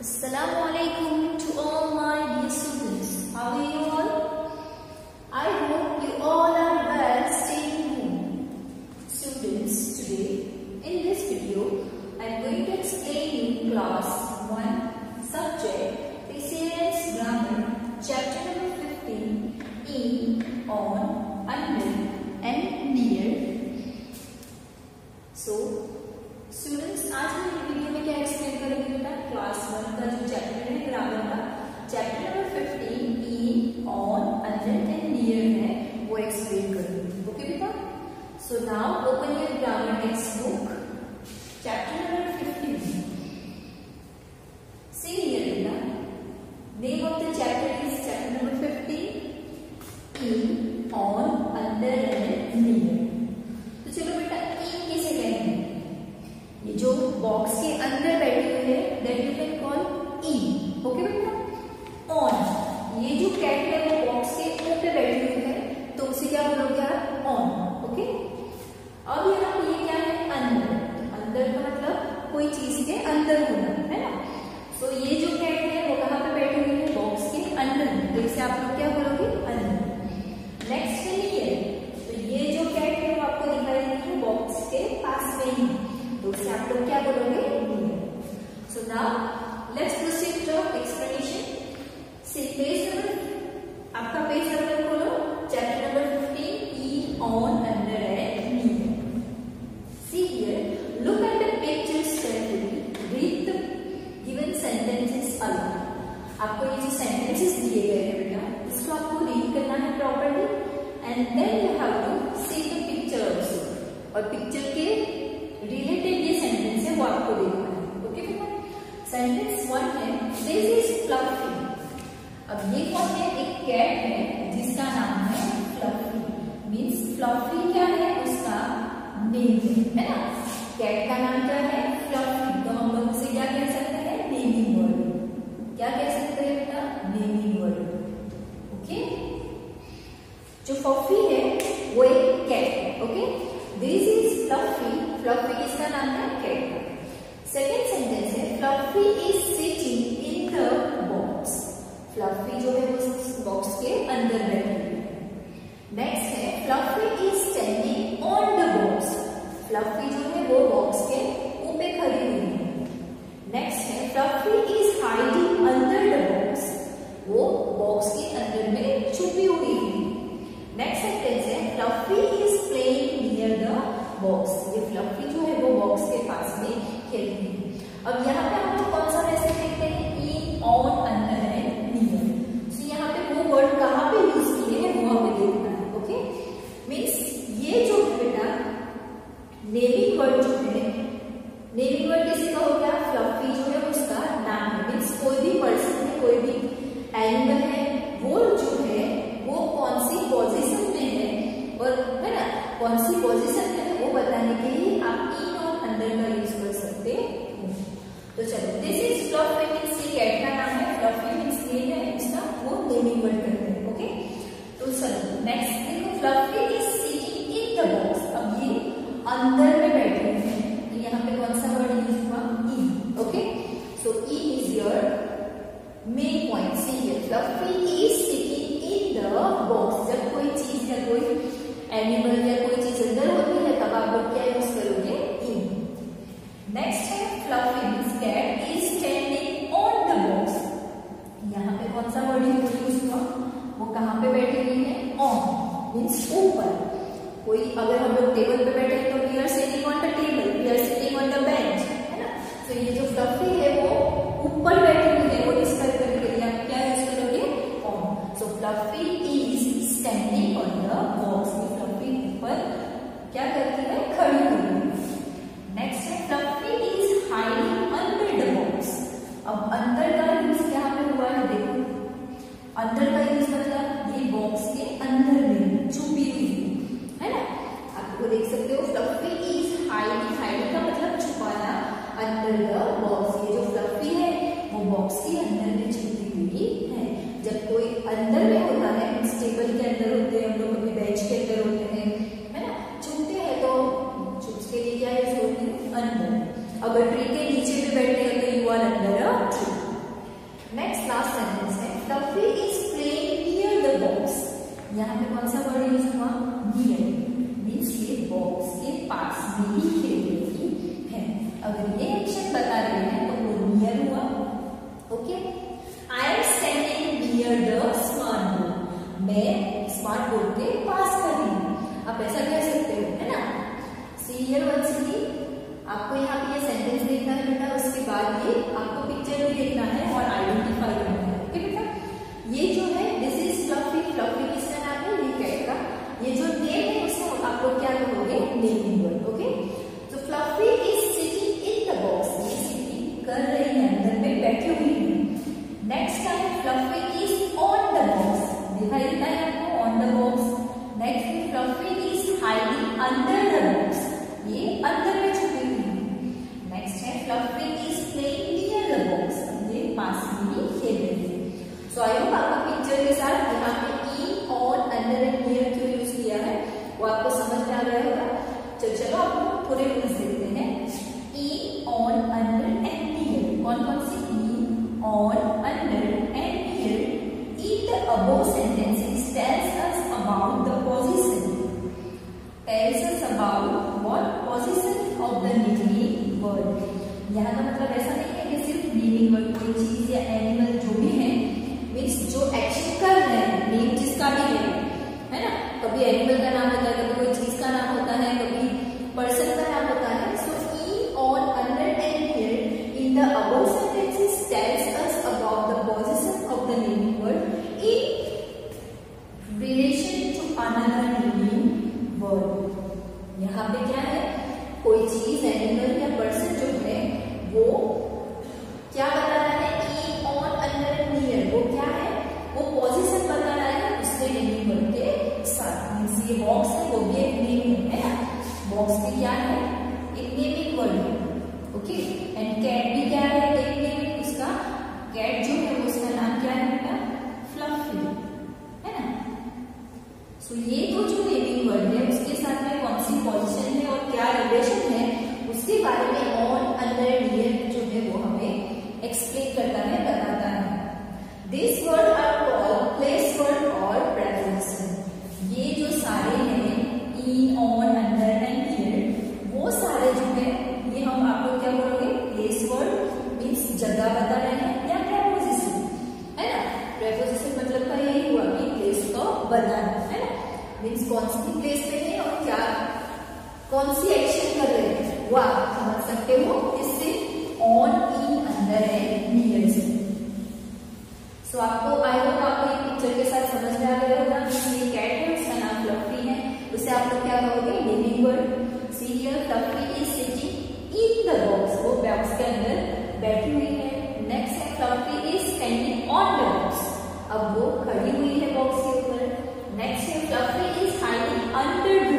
Assalamu alaikum to all my dear students. How are you all? I hope you all are well staying home. Students, today in this video I am going to explain in class So now open your grammar textbook, chapter number है ना? Cat का नाम क्या है? Fluffy जो है वो box के ऊपर खड़ी हुई है। नेक्स्ट है fluffy is hiding under the box वो बॉक्स के अंदर में छुपी हुई है। नेक्स्ट सेंटेंस है फ्लफी लोग टेबल पे बैठे हैं तो 감사 합. कौन सी एक्शन कर रहे हैं? वो आप समझ सकते हो इससे ऑन इन अंदर है नियर से। सो so, आपको आई होप आपको एक पिक्चर के साथ समझ में आ गया होगा। ये कैट है उसका नाम फ्लफी है। उसे आप लोग क्या कहोगे? Living word see here fluffy is sitting in the box वो बॉक्स के अंदर बैठी हुई है। नेक्स्ट है fluffy is standing on the box अब वो खड़ी हुई है बॉक्स के ऊपर। नेक्स्ट है fluffy is hiding under the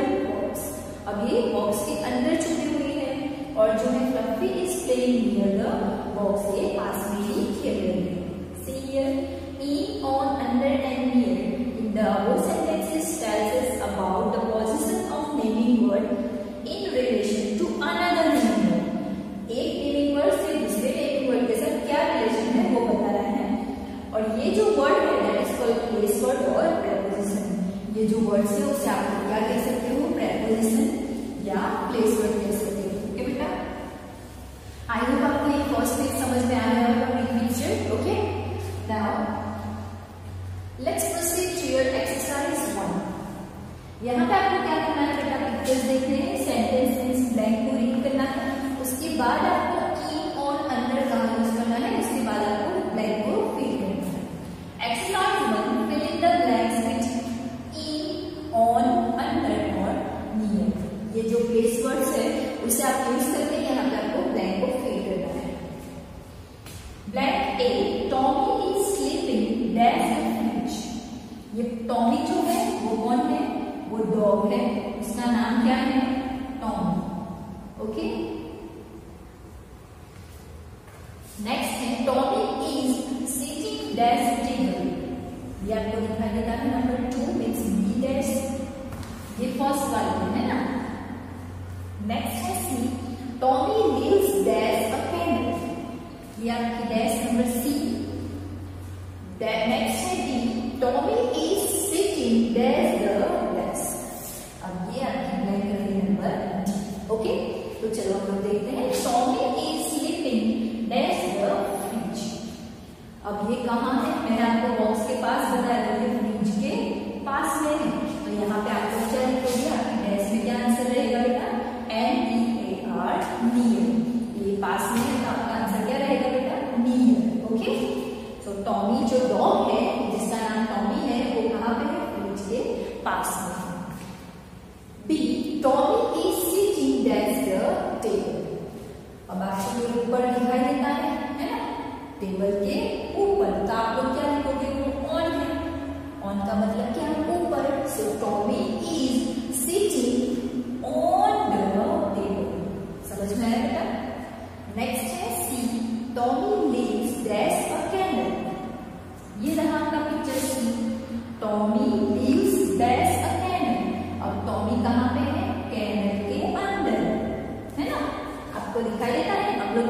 अभी बॉक्स के अंदर छुपी हुई है और जो है fluffy is playing near the box के पास में ही खेल रही है। See here in on under and near in the above sentences tells us about the position of naming word in relation to another naming word एक naming word से दूसरे नेमिंग वर्ड के साथ क्या रिलेशन है वो बता रहा है। और ये जो वर्ड है that is called place word और प्रेपोजिशन ये जो वर्ड्स है उसे आप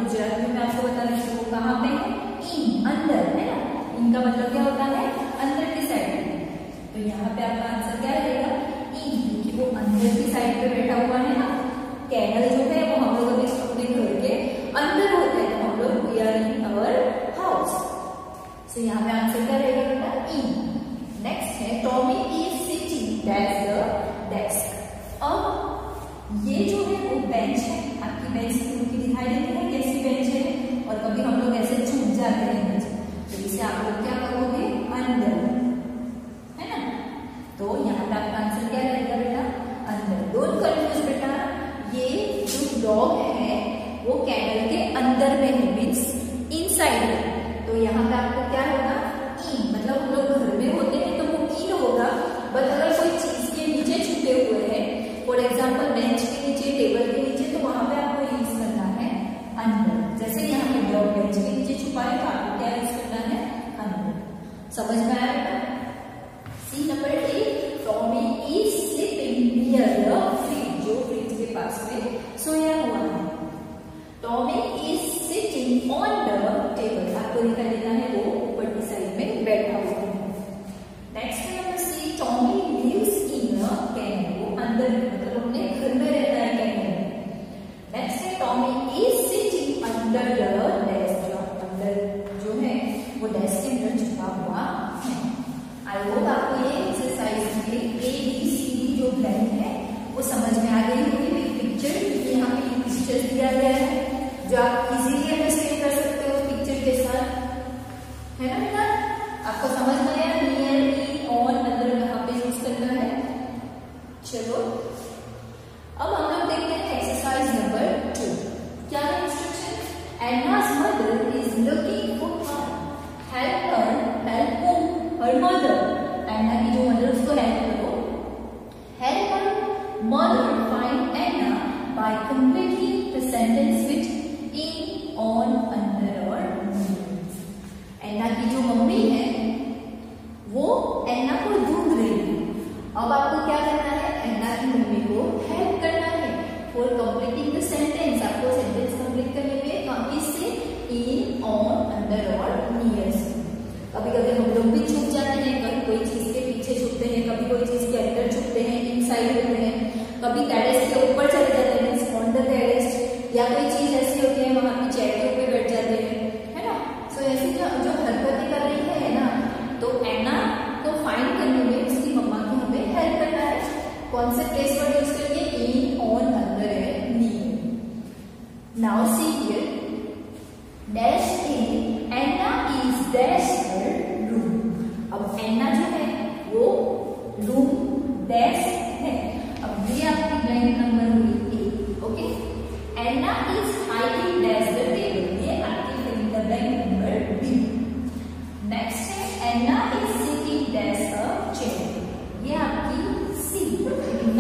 गुजरात में मैं आपको बताने कि वो कहाँ पे है? इन, अंदर, है ना? इनका मतलब क्या होता है? अंदर की साइड में। तो यहाँ पे आपका आंसर क्या रहेगा? इन, क्योंकि वो अंदर की साइड पे बैठा हुआ है ना? कैनल जो है, वो हम लोग अपने अपने घर के अंदर होते हैं। हम लोग we are in our house so यहाँ पे आंसर क्या रहेगा बेटा? इन। नेक्स्ट है Tommy is sitting that dejan is looking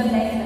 the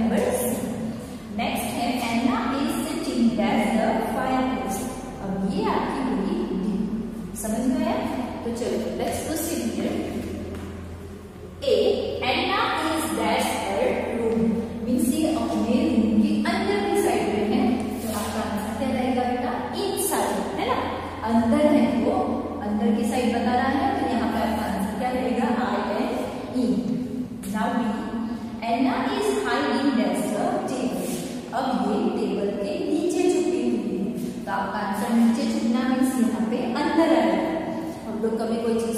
लोग कभी कोई चीज़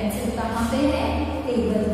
ये पेंसिल कहाँ पे है टेबल के